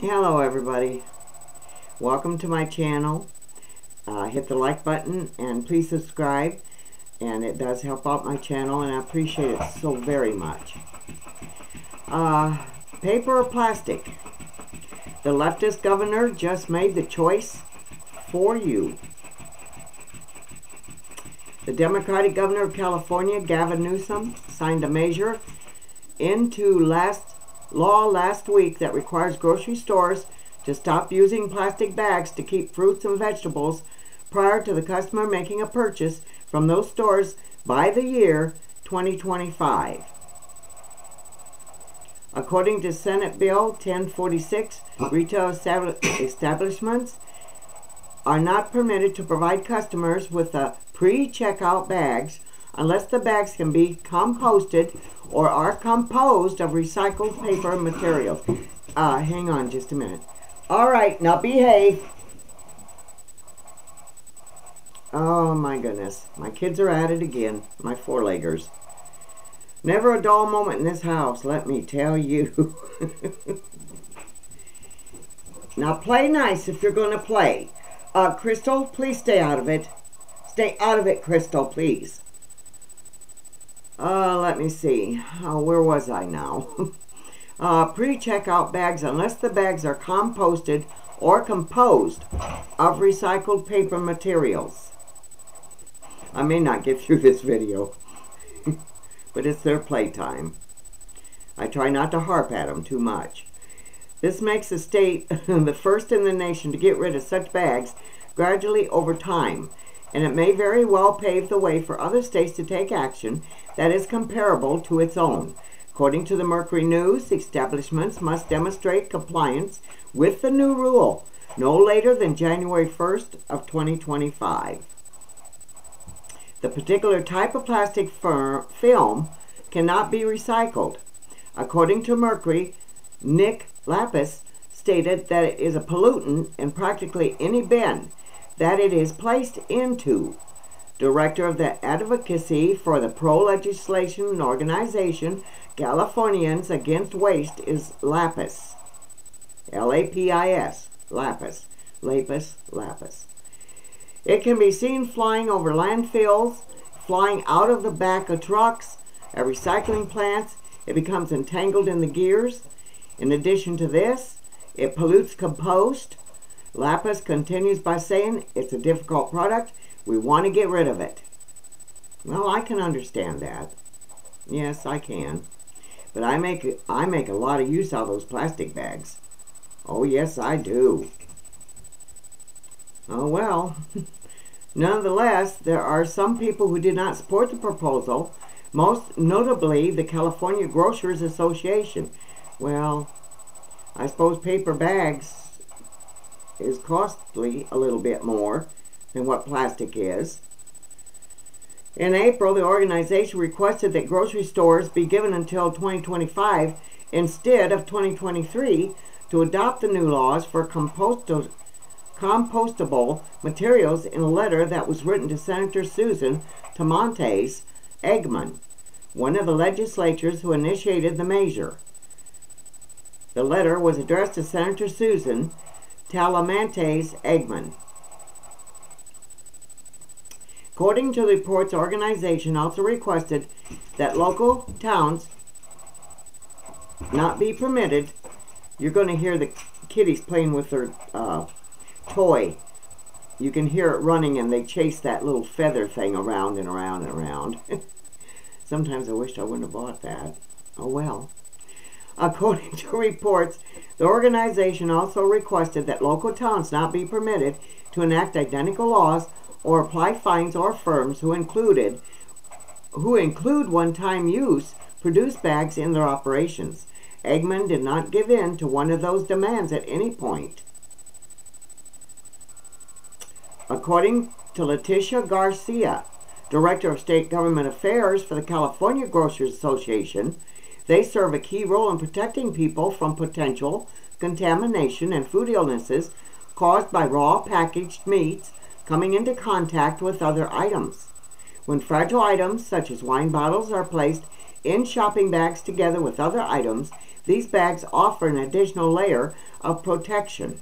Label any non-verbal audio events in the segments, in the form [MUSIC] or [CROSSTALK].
Hello everybody. Welcome to my channel. Uh, hit the like button and please subscribe and it does help out my channel and I appreciate it so very much. Uh, paper or plastic? The leftist governor just made the choice for you. The Democratic governor of California, Gavin Newsom, signed a measure into last law last week that requires grocery stores to stop using plastic bags to keep fruits and vegetables prior to the customer making a purchase from those stores by the year 2025. According to Senate Bill 1046, retail establishments are not permitted to provide customers with the pre-checkout bags unless the bags can be composted or are composed of recycled paper material. Uh, hang on just a minute. All right, now behave. Oh my goodness. My kids are at it again. My four-leggers. Never a dull moment in this house, let me tell you. [LAUGHS] now play nice if you're going to play. Uh, Crystal, please stay out of it. Stay out of it, Crystal, please. Uh, let me see. Uh, where was I now? [LAUGHS] uh, Pre-checkout bags, unless the bags are composted or composed of recycled paper materials. I may not get [LAUGHS] through this video, [LAUGHS] but it's their playtime. I try not to harp at them too much. This makes the state the first in the nation to get rid of such bags gradually over time, and it may very well pave the way for other states to take action that is comparable to its own. According to the Mercury News, establishments must demonstrate compliance with the new rule no later than January 1st of 2025. The particular type of plastic film cannot be recycled. According to Mercury, Nick Lapis stated that it is a pollutant in practically any bin that it is placed into. Director of the Advocacy for the Pro-Legislation Organization, Californians Against Waste is Lapis. L-A-P-I-S. Lapis. Lapis. Lapis. It can be seen flying over landfills, flying out of the back of trucks, at recycling plants. It becomes entangled in the gears. In addition to this, it pollutes compost. Lapis continues by saying it's a difficult product. We want to get rid of it. Well, I can understand that. Yes, I can. But I make I make a lot of use of those plastic bags. Oh, yes, I do. Oh well. [LAUGHS] Nonetheless, there are some people who did not support the proposal, most notably the California Grocers Association. Well, I suppose paper bags is costly a little bit more than what plastic is. In April, the organization requested that grocery stores be given until 2025 instead of 2023 to adopt the new laws for compostable materials in a letter that was written to Senator Susan Talamantes Eggman, one of the legislators who initiated the measure. The letter was addressed to Senator Susan Talamantes Eggman. According to the reports, organization also requested that local towns not be permitted. You're going to hear the kitties playing with their uh, toy. You can hear it running and they chase that little feather thing around and around and around. [LAUGHS] Sometimes I wish I wouldn't have bought that. Oh well. According to reports, the organization also requested that local towns not be permitted to enact identical laws or apply fines or firms who included who include one-time use produce bags in their operations. Eggman did not give in to one of those demands at any point. According to Leticia Garcia, Director of State Government Affairs for the California Grocers Association, they serve a key role in protecting people from potential contamination and food illnesses caused by raw packaged meats coming into contact with other items. When fragile items such as wine bottles are placed in shopping bags together with other items, these bags offer an additional layer of protection.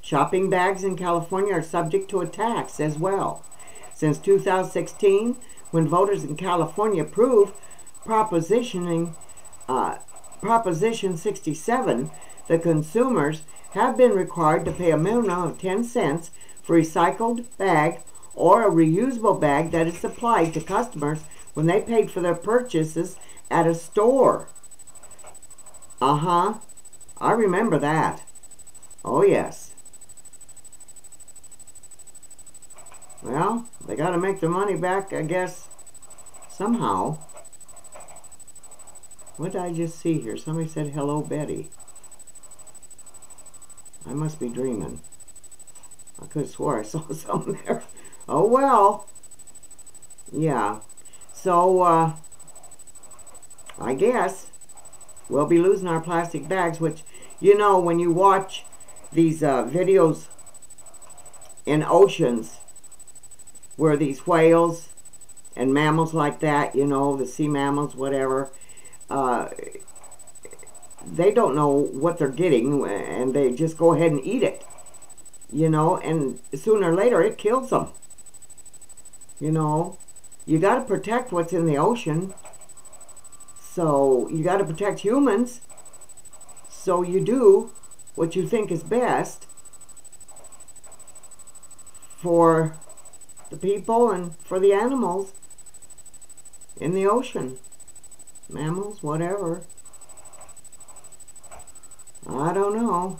Shopping bags in California are subject to a tax as well. Since 2016, when voters in California approved propositioning uh, Proposition 67, the consumers have been required to pay a minimum of 10 cents for a recycled bag or a reusable bag that is supplied to customers when they paid for their purchases at a store. Uh huh. I remember that. Oh, yes. Well, they got to make their money back, I guess, somehow. What did I just see here? Somebody said, hello, Betty. I must be dreaming. I could have swore I [LAUGHS] saw something there. Oh, well. Yeah. So, uh, I guess we'll be losing our plastic bags, which, you know, when you watch these uh, videos in oceans where these whales and mammals like that, you know, the sea mammals, whatever, uh, they don't know what they're getting and they just go ahead and eat it, you know, and sooner or later it kills them. You know, you got to protect what's in the ocean. So you got to protect humans. So you do what you think is best for the people and for the animals in the ocean. Mammals, whatever. I don't know.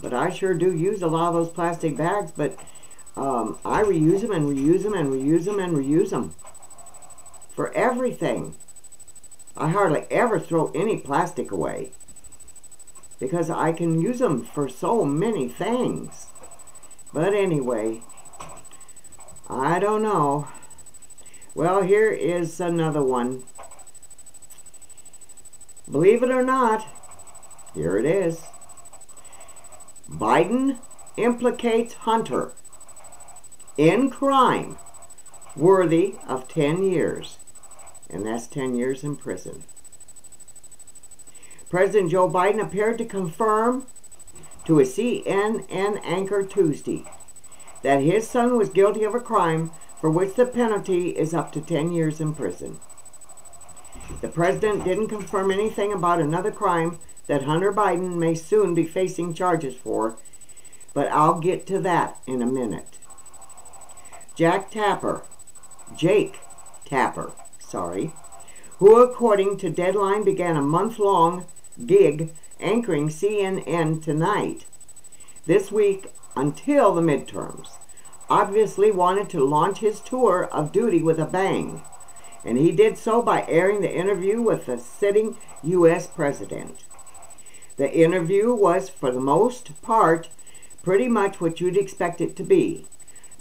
But I sure do use a lot of those plastic bags, but um, I reuse them and reuse them and reuse them and reuse them for everything. I hardly ever throw any plastic away because I can use them for so many things. But anyway, I don't know. Well, here is another one. Believe it or not, here it is. Biden implicates Hunter in crime worthy of 10 years. And that's 10 years in prison. President Joe Biden appeared to confirm to a CNN anchor Tuesday that his son was guilty of a crime for which the penalty is up to 10 years in prison. The president didn't confirm anything about another crime that Hunter Biden may soon be facing charges for, but I'll get to that in a minute. Jack Tapper, Jake Tapper, sorry, who according to Deadline began a month-long gig anchoring CNN Tonight this week until the midterms, obviously wanted to launch his tour of duty with a bang, and he did so by airing the interview with the sitting U.S. president. The interview was, for the most part, pretty much what you'd expect it to be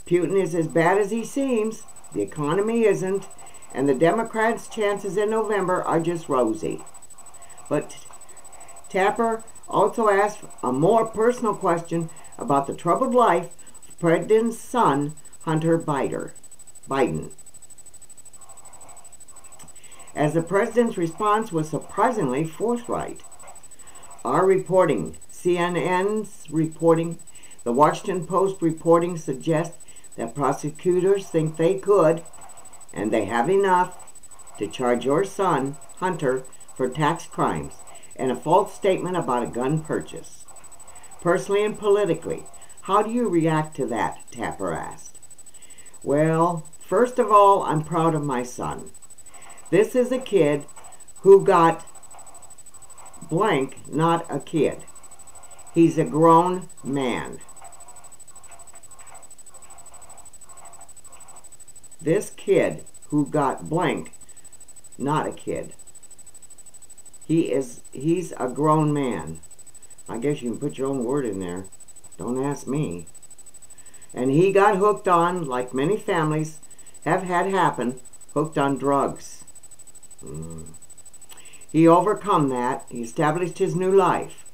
Putin is as bad as he seems, the economy isn't, and the Democrats' chances in November are just rosy. But Tapper also asked a more personal question about the troubled life of President's son, Hunter Biden. As the president's response was surprisingly forthright. Our reporting, CNN's reporting, the Washington Post reporting suggests that prosecutors think they could, and they have enough, to charge your son, Hunter, for tax crimes and a false statement about a gun purchase. Personally and politically, how do you react to that? Tapper asked. Well, first of all, I'm proud of my son. This is a kid who got blank, not a kid. He's a grown man. This kid who got blank, not a kid. He is, he's a grown man. I guess you can put your own word in there. Don't ask me. And he got hooked on, like many families have had happen, hooked on drugs. Mm. He overcome that. He established his new life.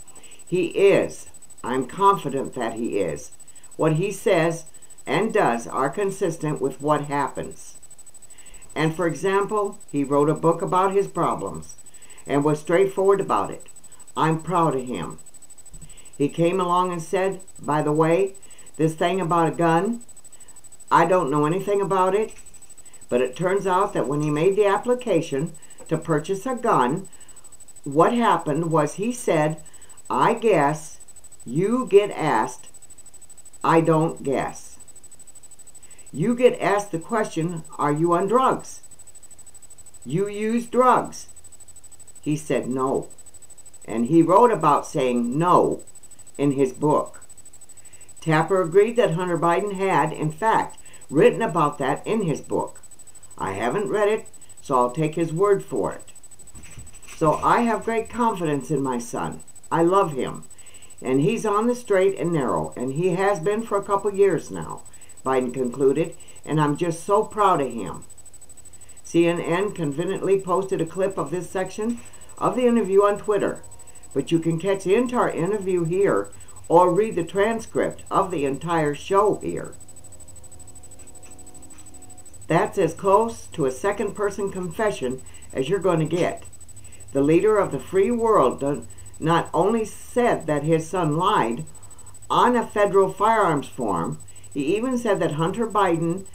He is, I'm confident that he is, what he says and does are consistent with what happens. And for example, he wrote a book about his problems and was straightforward about it. I'm proud of him. He came along and said, by the way, this thing about a gun, I don't know anything about it, but it turns out that when he made the application to purchase a gun, what happened was he said, I guess you get asked, I don't guess. You get asked the question, Are you on drugs? You use drugs. He said no. And he wrote about saying no in his book. Tapper agreed that Hunter Biden had, in fact, written about that in his book. I haven't read it, so I'll take his word for it. So I have great confidence in my son. I love him. And he's on the straight and narrow, and he has been for a couple years now, Biden concluded, and I'm just so proud of him. CNN conveniently posted a clip of this section of the interview on Twitter, but you can catch the entire interview here or read the transcript of the entire show here. That's as close to a second person confession as you're going to get. The leader of the free world not only said that his son lied on a federal firearms form, he even said that Hunter Biden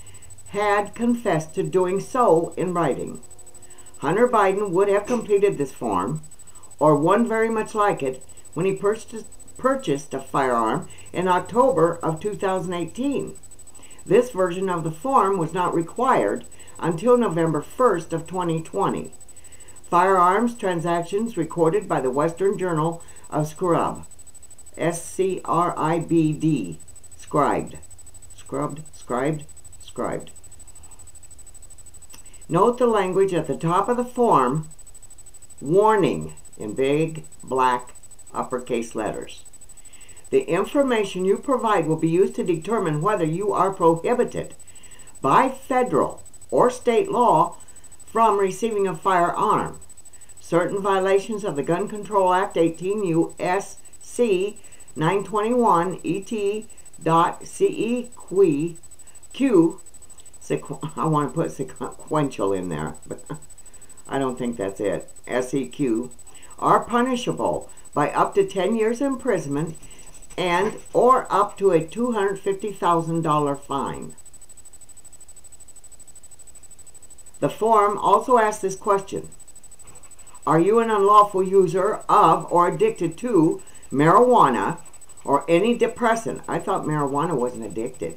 had confessed to doing so in writing. Hunter Biden would have completed this form, or one very much like it, when he purchased, purchased a firearm in October of 2018. This version of the form was not required until November 1st of 2020. Firearms transactions recorded by the Western Journal of Scrib, S-C-R-I-B-D, scribed, scrubbed, scribed, scribed. Note the language at the top of the form, warning in big black uppercase letters. The information you provide will be used to determine whether you are prohibited by federal or state law from receiving a firearm. Certain violations of the Gun Control Act 18 U.S.C. 921 et. ET.CEQ [LAUGHS] I want to put sequential in there, but [LAUGHS] I don't think that's it. SEQ are punishable by up to 10 years imprisonment and or up to a $250,000 fine. The form also asks this question. Are you an unlawful user of or addicted to marijuana or any depressant? I thought marijuana wasn't addicted.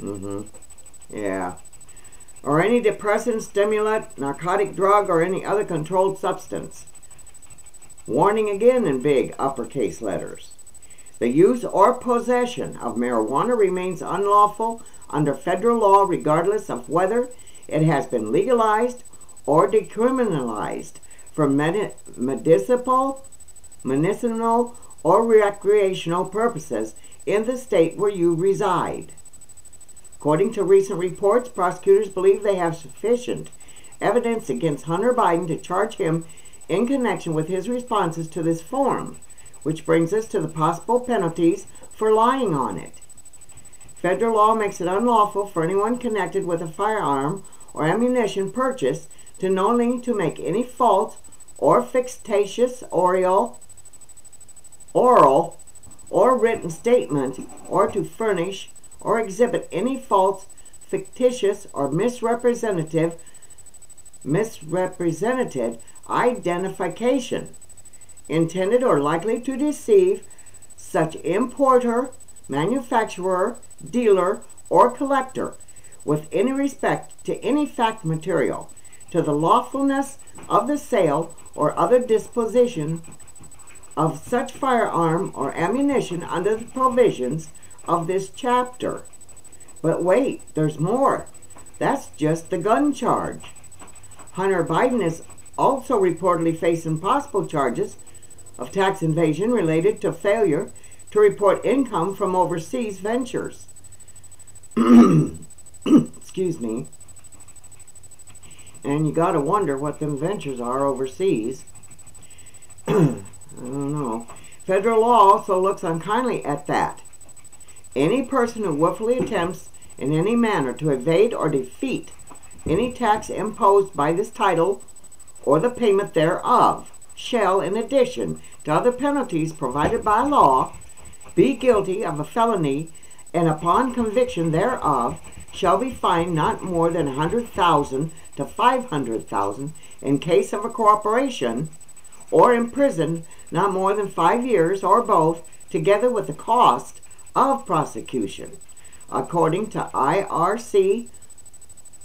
Mm-hmm. Yeah. Or any depressant, stimulant, narcotic drug, or any other controlled substance. Warning again in big uppercase letters. The use or possession of marijuana remains unlawful under federal law regardless of whether it has been legalized or decriminalized for med- medicinal, medicinal, or recreational purposes in the state where you reside. According to recent reports, prosecutors believe they have sufficient evidence against Hunter Biden to charge him in connection with his responses to this form, which brings us to the possible penalties for lying on it. Federal law makes it unlawful for anyone connected with a firearm or ammunition purchase to knowingly to make any false or fictitious oral, oral or written statement or to furnish or exhibit any false, fictitious, or misrepresentative misrepresented identification intended or likely to deceive such importer, manufacturer, dealer, or collector with any respect to any fact material, to the lawfulness of the sale or other disposition of such firearm or ammunition under the provisions of this chapter. But wait, there's more. That's just the gun charge. Hunter Biden is also reportedly facing possible charges of tax evasion related to failure to report income from overseas ventures. [CLEARS THROAT] Excuse me. And you got to wonder what them ventures are overseas. [CLEARS THROAT] I don't know. Federal law also looks unkindly at that. Any person who willfully attempts in any manner to evade or defeat any tax imposed by this title or the payment thereof shall, in addition to other penalties provided by law, be guilty of a felony, and upon conviction thereof shall be fined not more than a hundred thousand to five hundred thousand in case of a corporation, or imprisoned not more than five years, or both, together with the cost of prosecution, according to IRC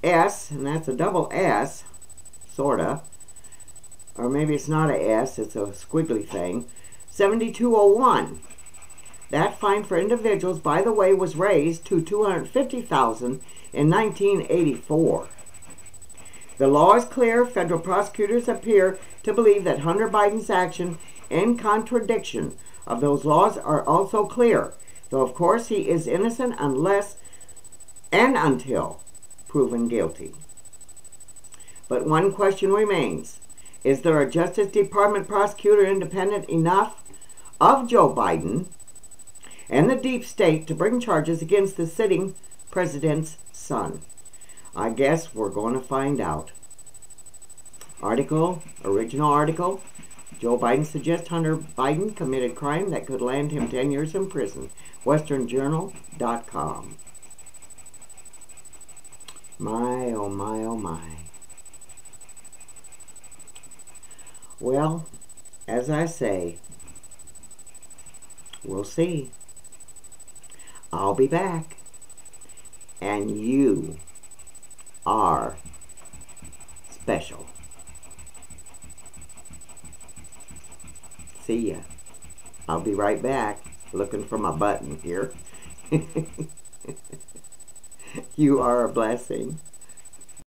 S, and that's a double S, sorta, or maybe it's not a S, it's a squiggly thing, 7201. That fine for individuals, by the way, was raised to 250,000 in 1984. The law is clear. Federal prosecutors appear to believe that Hunter Biden's action in contradiction of those laws are also clear, though of course he is innocent unless and until proven guilty. But one question remains. Is there a Justice Department prosecutor independent enough of Joe Biden and the deep state to bring charges against the sitting president's son? I guess we're going to find out. Article, original article. Joe Biden suggests Hunter Biden committed crime that could land him 10 years in prison. WesternJournal.com. My, oh my, oh my. Well, as I say, we'll see. I'll be back. And you are special. See ya. I'll be right back looking for my button here. [LAUGHS] you are a blessing.